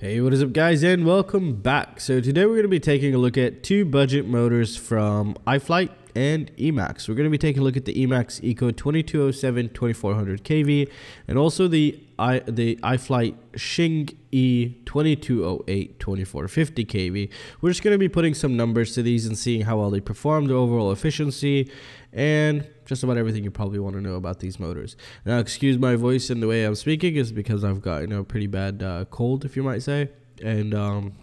Hey, what is up guys and welcome back. So today we're going to be taking a look at two budget motors from iFlight and Emax. We're going to be taking a look at the Emax Eco 2207 2400 kV and also the I, the iFlight Shing E 2208 2450 kV. We're just going to be putting some numbers to these and seeing how well they perform, the overall efficiency, and just about everything you probably want to know about these motors. Now, excuse my voice and the way I'm speaking is because I've got you know a pretty bad uh, cold, if you might say, and um,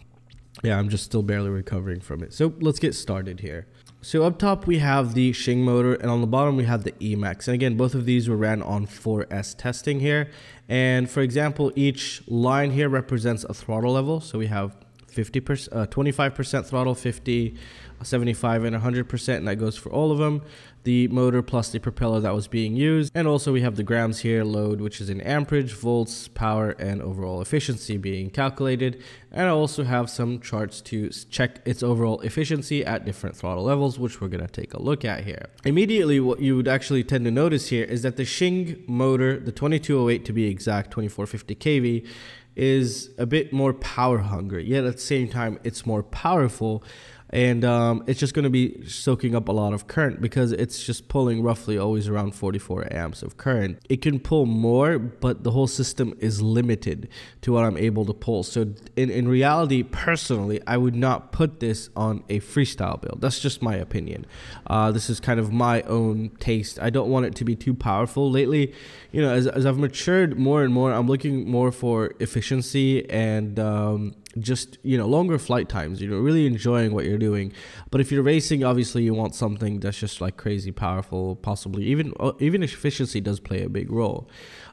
yeah, I'm just still barely recovering from it. So let's get started here. So up top we have the Xing motor and on the bottom we have the Emax. And again, both of these were ran on 4S testing here. And for example, each line here represents a throttle level. So we have 50%, uh, 25% throttle, 50, 75 and 100% and that goes for all of them the motor plus the propeller that was being used. And also we have the grams here load which is in amperage volts power and overall efficiency being calculated. And I also have some charts to check its overall efficiency at different throttle levels which we're going to take a look at here. Immediately what you would actually tend to notice here is that the Xing motor the 2208 to be exact 2450 kV is a bit more power hungry. Yet at the same time it's more powerful and um, it's just going to be soaking up a lot of current because it's just pulling roughly always around 44 amps of current. It can pull more, but the whole system is limited to what I'm able to pull. So in, in reality, personally, I would not put this on a freestyle build. That's just my opinion. Uh, this is kind of my own taste. I don't want it to be too powerful. Lately, you know, as, as I've matured more and more, I'm looking more for efficiency and um, just you know longer flight times you know really enjoying what you're doing but if you're racing obviously you want something that's just like crazy powerful possibly even uh, even efficiency does play a big role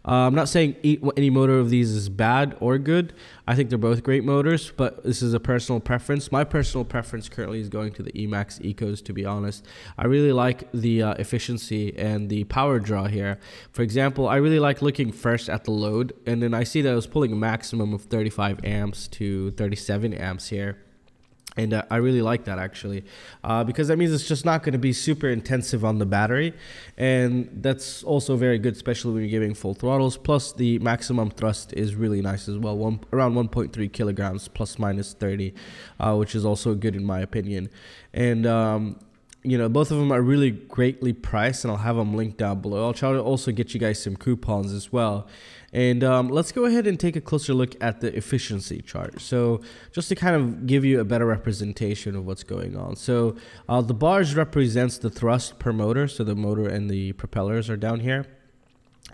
uh, I'm not saying any motor of these is bad or good. I think they're both great motors, but this is a personal preference. My personal preference currently is going to the Emax Ecos, to be honest. I really like the uh, efficiency and the power draw here. For example, I really like looking first at the load, and then I see that I was pulling a maximum of 35 amps to 37 amps here and uh, I really like that actually. Uh, because that means it's just not going to be super intensive on the battery. And that's also very good especially when you're giving full throttles. Plus the maximum thrust is really nice as well. One, around 1.3 kilograms plus minus 30 uh, which is also good in my opinion. And um, you know, both of them are really greatly priced, and I'll have them linked down below. I'll try to also get you guys some coupons as well. And um, let's go ahead and take a closer look at the efficiency chart. So just to kind of give you a better representation of what's going on. So uh, the bars represents the thrust per motor. So the motor and the propellers are down here.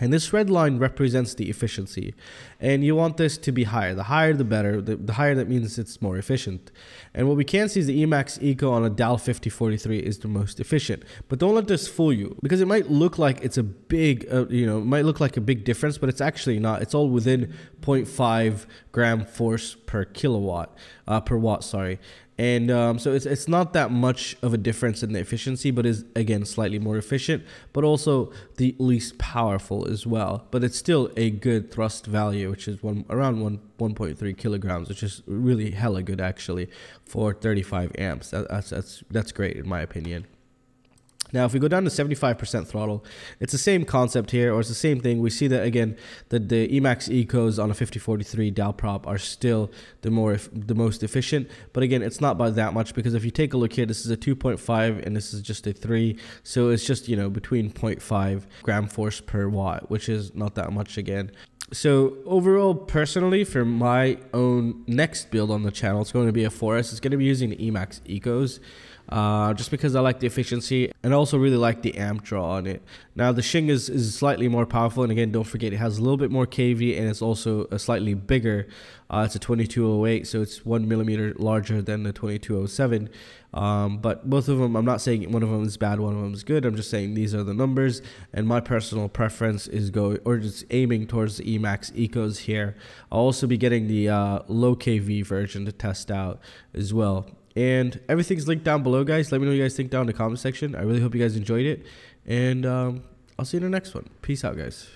And this red line represents the efficiency. And you want this to be higher. The higher, the better. The, the, higher, that means it's more efficient. And what we can see is the Emax Eco on a DAL 5043 is the most efficient. But don't let this fool you because it might look like it's a big, uh, you know, might look like a big difference, but it's actually not. It's all within 0.5 gram force per kilowatt, uh, per watt, sorry and um, so it's it's not that much of a difference in the efficiency, but is again slightly more efficient, but also the least powerful as well. But it's still a good thrust value, which is one around one 1.3 kilograms, which is really hella good actually for 35 amps. That, that's that's that's great in my opinion. Now, if we go down to 75% throttle, it's the same concept here, or it's the same thing. We see that again, that the Emax Ecos on a 5043 Dal prop are still the more the most efficient. But again, it's not by that much because if you take a look here, this is a 2.5 and this is just a 3. So it's just, you know, between 0.5 gram force per watt, which is not that much again. So overall, personally, for my own next build on the channel, it's going to be a 4S. It's going to be using Emax Ecos uh, just because I like the efficiency and I also really like the amp draw on it. Now the Xing is, is slightly more powerful and again don't forget it has a little bit more kV and it's also a slightly bigger. Uh, it's a 2208 so it's one millimeter larger than the 2207. Um, but both of them, I'm not saying one of them is bad, one of them is good. I'm just saying these are the numbers and my personal preference is going or just aiming towards the Emax Ecos here. I'll also be getting the uh, low kV version to test out as well. And everything's linked down below, guys. Let me know what you guys think down in the comment section. I really hope you guys enjoyed it. And um, I'll see you in the next one. Peace out, guys.